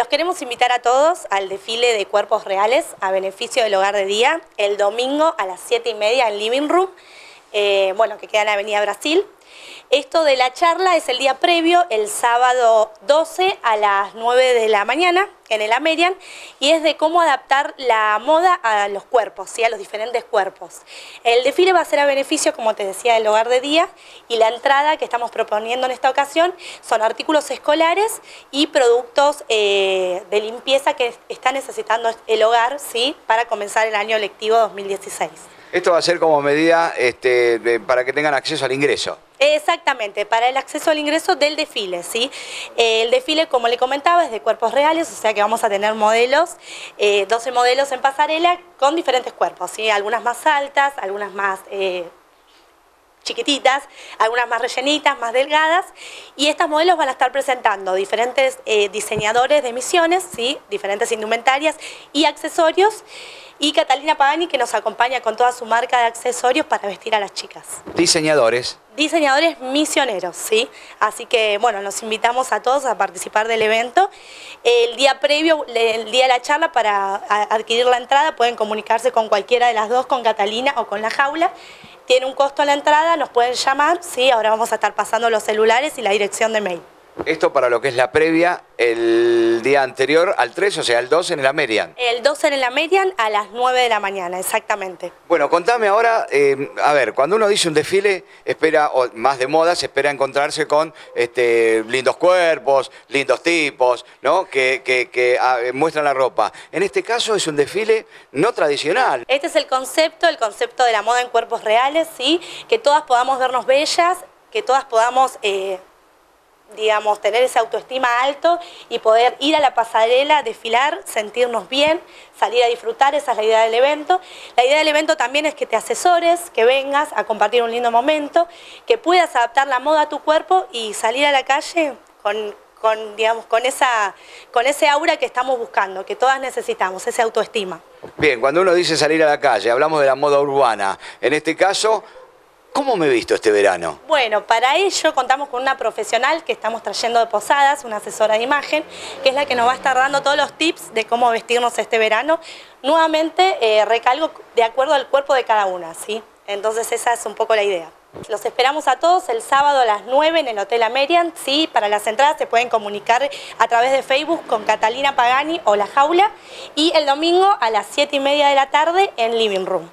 los queremos invitar a todos al desfile de cuerpos reales a beneficio del hogar de día el domingo a las 7 y media en Living Room, eh, bueno, que queda en la Avenida Brasil. Esto de la charla es el día previo, el sábado 12 a las 9 de la mañana en el Amerian y es de cómo adaptar la moda a los cuerpos, ¿sí? a los diferentes cuerpos. El desfile va a ser a beneficio, como te decía, del hogar de día y la entrada que estamos proponiendo en esta ocasión son artículos escolares y productos eh, de limpieza que está necesitando el hogar ¿sí? para comenzar el año lectivo 2016. Esto va a ser como medida este, para que tengan acceso al ingreso. Exactamente, para el acceso al ingreso del desfile, ¿sí? el desfile, como le comentaba, es de cuerpos reales, o sea que vamos a tener modelos, 12 eh, modelos en pasarela con diferentes cuerpos, ¿sí? Algunas más altas, algunas más... Eh, chiquititas, algunas más rellenitas, más delgadas, y estas modelos van a estar presentando diferentes eh, diseñadores de misiones, ¿sí? diferentes indumentarias y accesorios, y Catalina Pagani que nos acompaña con toda su marca de accesorios para vestir a las chicas. Diseñadores. Diseñadores misioneros, ¿sí? Así que, bueno, nos invitamos a todos a participar del evento. El día previo, el día de la charla, para adquirir la entrada, pueden comunicarse con cualquiera de las dos, con Catalina o con La Jaula. Tiene un costo la entrada, nos pueden llamar, ¿sí? Ahora vamos a estar pasando los celulares y la dirección de mail. Esto para lo que es la previa, el día anterior al 3, o sea, el 2 en el Amerian. El 2 en el Amerian a las 9 de la mañana, exactamente. Bueno, contame ahora, eh, a ver, cuando uno dice un desfile, espera, o más de moda, se espera encontrarse con este, lindos cuerpos, lindos tipos, ¿no? Que, que, ah, muestran la ropa. En este caso es un desfile no tradicional. Este es el concepto, el concepto de la moda en cuerpos reales, ¿sí? Que todas podamos vernos bellas, que todas podamos... Eh, digamos, tener esa autoestima alto y poder ir a la pasarela, desfilar, sentirnos bien, salir a disfrutar, esa es la idea del evento. La idea del evento también es que te asesores, que vengas a compartir un lindo momento, que puedas adaptar la moda a tu cuerpo y salir a la calle con, con, digamos, con, esa, con ese aura que estamos buscando, que todas necesitamos, esa autoestima. Bien, cuando uno dice salir a la calle, hablamos de la moda urbana. En este caso, ¿Cómo me he visto este verano? Bueno, para ello contamos con una profesional que estamos trayendo de Posadas, una asesora de imagen, que es la que nos va a estar dando todos los tips de cómo vestirnos este verano. Nuevamente, eh, recalgo de acuerdo al cuerpo de cada una, ¿sí? Entonces esa es un poco la idea. Los esperamos a todos el sábado a las 9 en el Hotel Amerian. Sí, para las entradas se pueden comunicar a través de Facebook con Catalina Pagani o La Jaula. Y el domingo a las 7 y media de la tarde en Living Room.